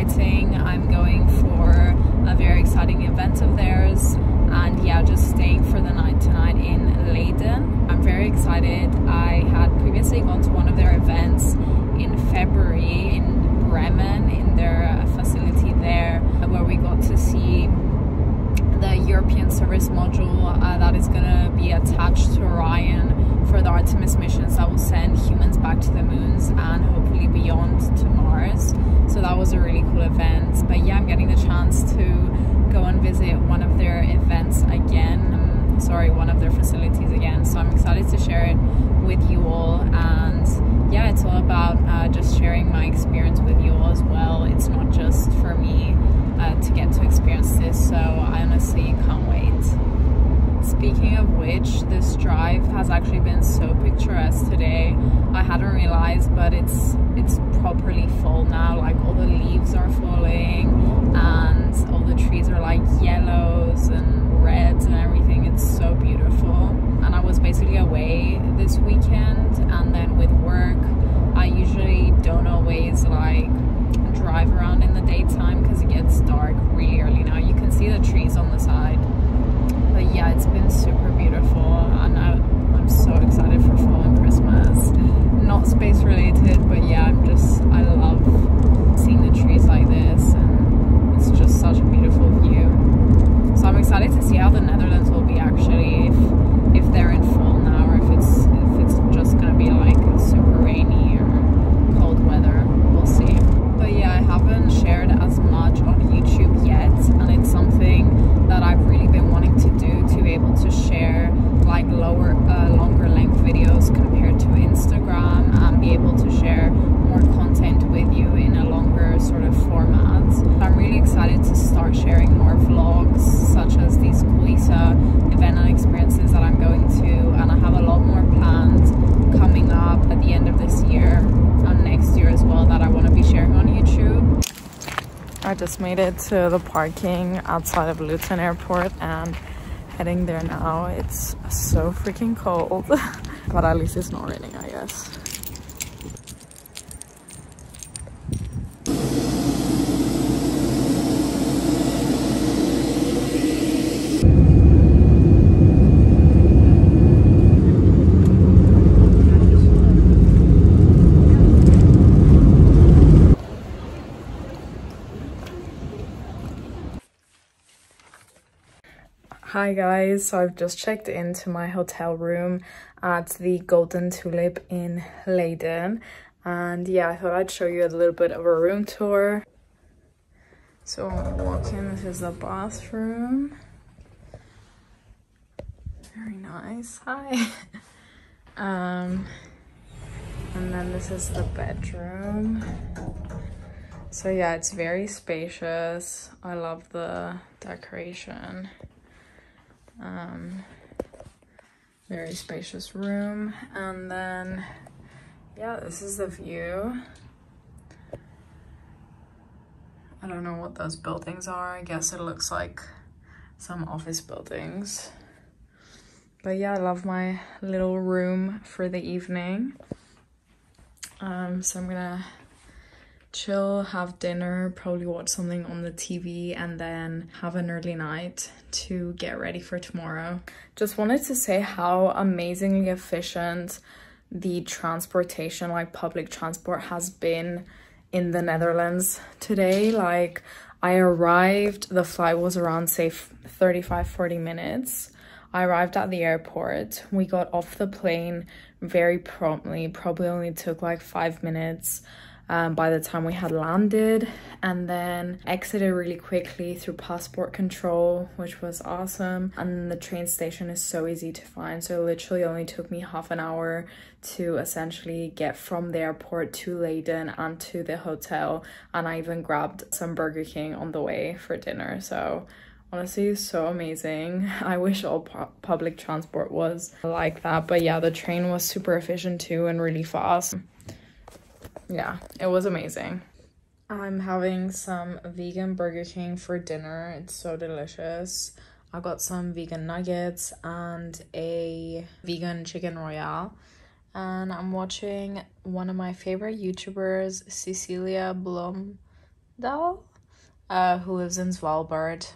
Exciting. I'm going for a very exciting event of theirs and yeah just staying for the night tonight in Leiden. I'm very excited. I had previously gone to one of their events in February in Bremen in their facility there where we got to see the European service module uh, that is going to be attached to Orion for the Artemis missions that will send humans back to the moons and hopefully beyond to Mars. That was a really cool event. But yeah, I'm getting the chance to go and visit one of their events again. Um, sorry, one of their facilities again. So I'm excited to share it with you all. And yeah, it's all about uh, just sharing my experience with you all as well. It's not just for me uh, to get to experience this. So I honestly can't wait. Speaking of which, this drive has actually been so picturesque today. I hadn't realized, but it's it's properly fall now. Like all the leaves are falling and all the trees are like yellows and reds and everything. It's so beautiful. And I was basically away this weekend and then with work, I usually don't always like drive around in the daytime because it gets dark really early now. You can see the trees on the side but yeah it's been super beautiful and I, i'm so excited for fall and christmas not space related but yeah i'm just i love seeing the trees like this and it's just such a beautiful view so i'm excited to see how the netherlands will be actually if if they're in fall now or if it's if it's just gonna be like super rainy or cold weather we'll see but yeah i haven't shared as much on youtube yet and it's something that i've really been wanting to do to be able to share like lower uh, longer length videos compared to instagram and be able to share more content with you in a longer sort of format i'm really excited to start sharing more vlogs such as these cool ESA event and experiences that i'm going to and i have a lot more planned coming up at the end of this year and next year as well that i want to be sharing on youtube I just made it to the parking outside of Luton Airport and heading there now. It's so freaking cold, but at least it's not raining, I guess. Hi guys, so I've just checked into my hotel room at the Golden Tulip in Leiden and yeah, I thought I'd show you a little bit of a room tour. So walk in, this is the bathroom. Very nice, hi. um, and then this is the bedroom. So yeah, it's very spacious. I love the decoration um, very spacious room. And then yeah this is the view. I don't know what those buildings are. I guess it looks like some office buildings. But yeah I love my little room for the evening. Um, so I'm gonna chill, have dinner, probably watch something on the TV and then have an early night to get ready for tomorrow. Just wanted to say how amazingly efficient the transportation, like public transport has been in the Netherlands today. Like I arrived, the flight was around say 35, 40 minutes. I arrived at the airport. We got off the plane very promptly, probably only took like five minutes um, by the time we had landed. And then exited really quickly through passport control which was awesome. And the train station is so easy to find. So it literally only took me half an hour to essentially get from the airport to Leiden and to the hotel. And I even grabbed some Burger King on the way for dinner. So honestly so amazing. I wish all pu public transport was like that. But yeah the train was super efficient too and really fast yeah it was amazing. I'm having some vegan burger king for dinner. It's so delicious. I got some vegan nuggets and a vegan chicken royale. And i'm watching one of my favorite youtubers cecilia blomdahl uh, who lives in svalbard.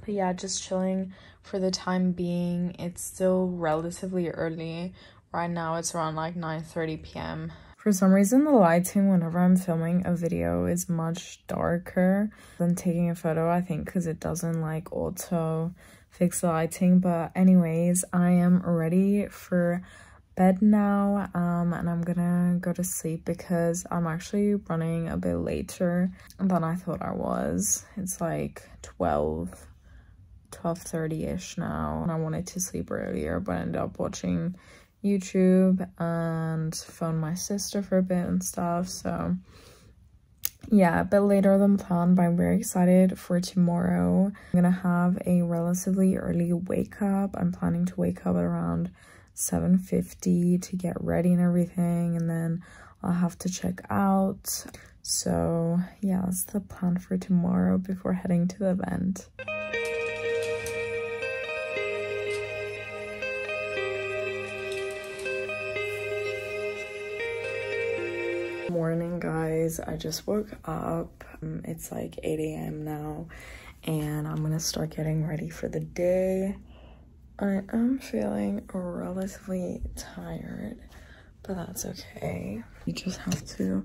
But yeah just chilling for the time being. It's still relatively early. Right now it's around like 9 30 p.m for some reason the lighting whenever i'm filming a video is much darker than taking a photo i think because it doesn't like auto fix the lighting but anyways i am ready for bed now um and i'm gonna go to sleep because i'm actually running a bit later than i thought i was. It's like 12 12.30ish now and I wanted to sleep earlier but I ended up watching YouTube and phoned my sister for a bit and stuff so yeah a bit later than planned but I'm very excited for tomorrow. I'm gonna have a relatively early wake up. I'm planning to wake up around 7.50 to get ready and everything and then I'll have to check out. So yeah, that's the plan for tomorrow before heading to the event. Morning guys. I just woke up. Um, it's like 8 a.m now and i'm gonna start getting ready for the day. I am feeling relatively tired but that's okay. You just have to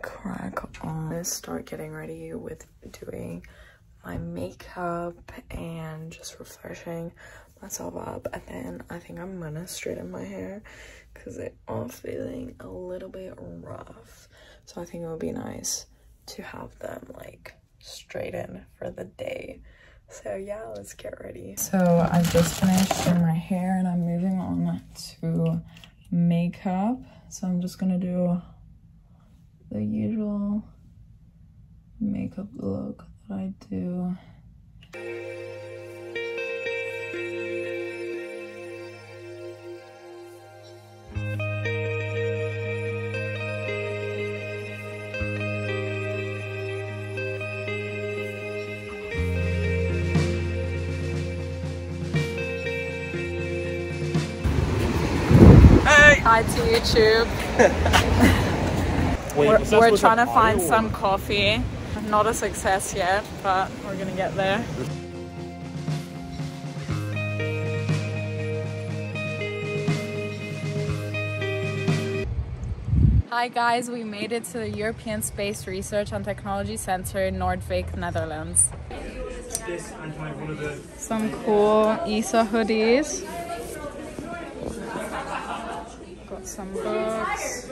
crack on. Start getting ready with doing my makeup and just refreshing myself up and then i think i'm gonna straighten my hair because are feeling a little bit rough. So I think it would be nice to have them like straighten for the day. So yeah, let's get ready. So I just finished my hair and I'm moving on to makeup. So I'm just gonna do the usual makeup look that I do. Hi to YouTube. Wait, we're, we're trying to find some coffee. Not a success yet, but we're gonna get there. Hi guys, we made it to the European Space Research and Technology Center in Noordwijk, Netherlands. Some cool ESA hoodies some books.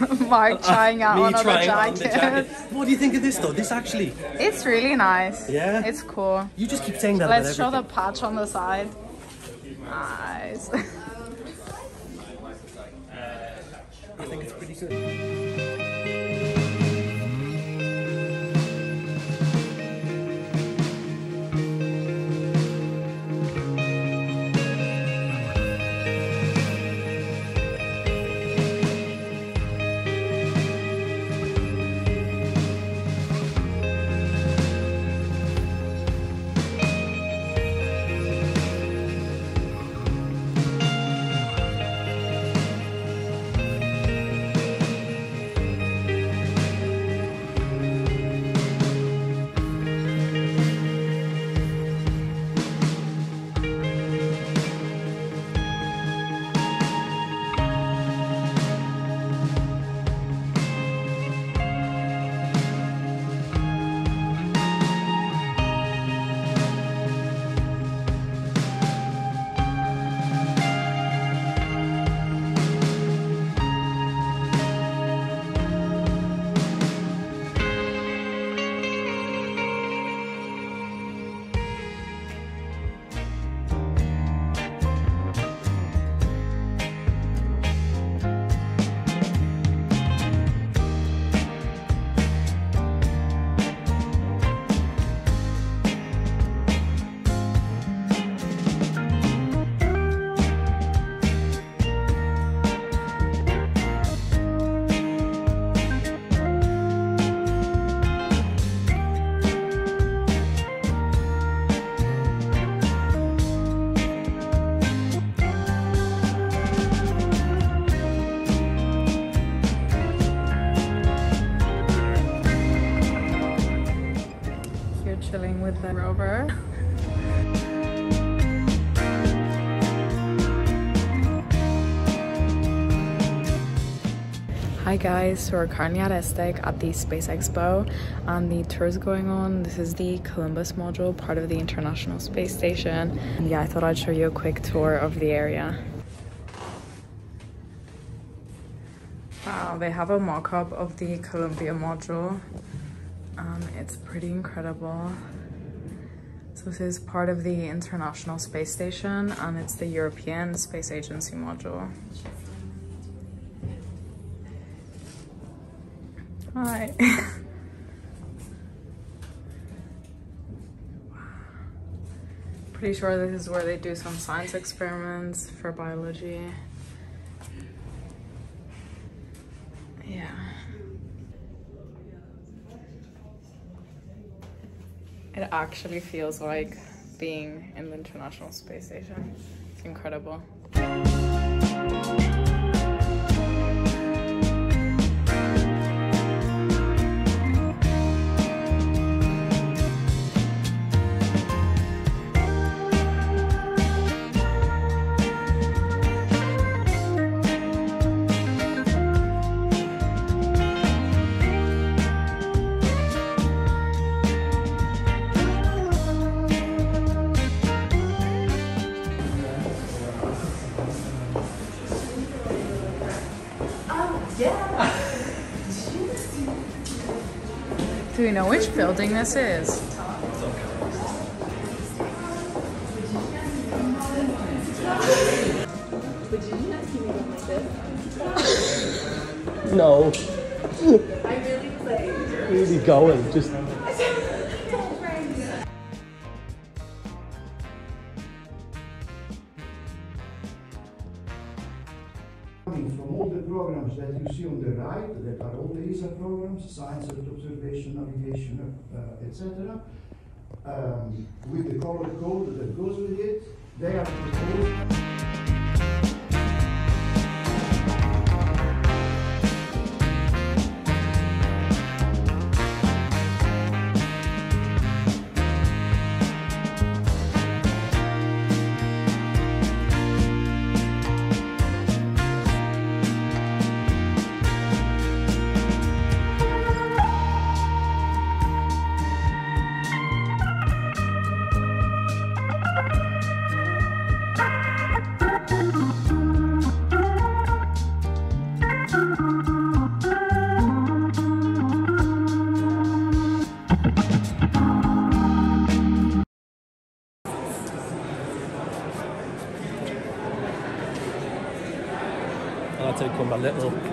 Mark uh, uh, trying out one trying of the jackets. What do you think of this though? This actually... It's really nice. Yeah? It's cool. You just keep saying that Let's show the patch on the side. Nice. I think it's pretty good. Hi guys, we're currently at ESTEC at the Space Expo and the tour is going on. This is the Columbus module, part of the International Space Station. And yeah, I thought I'd show you a quick tour of the area. Wow, they have a mock-up of the Columbia module. Um, it's pretty incredible. So this is part of the International Space Station and it's the European Space Agency module. Hi. Pretty sure this is where they do some science experiments for biology. Yeah. It actually feels like being in the International Space Station. It's incredible. Which building this is? No. I really played. Really going, just. From all the programs that you see on the right, that are all the ESA science and observation, navigation, uh, etc. Um, with the color code that goes with it, they are proposed. A little.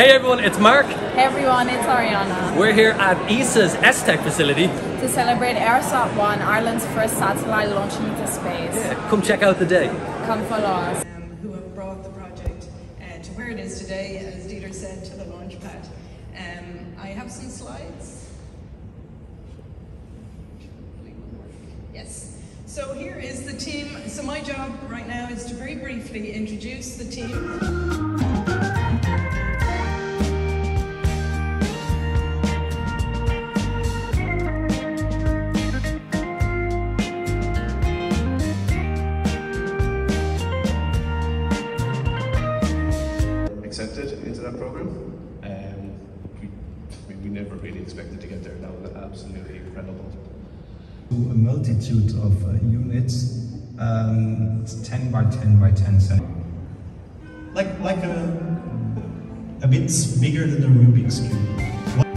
Hey everyone, it's Mark. Hey everyone, it's Ariana. We're here at ESA's STEC facility. To celebrate EIRSAT 1, Ireland's first satellite launching into space. Yeah, Come check out the day. Come follow us. um, who have brought the project uh, to where it is today, as Dieter said, to the launch pad. Um, I have some slides. Yes. So here is the team. So my job right now is to very briefly introduce the team. A multitude of uh, units, um, it's 10 by 10 by 10 centimeters. Like, like a, a bit bigger than a Rubik's Cube.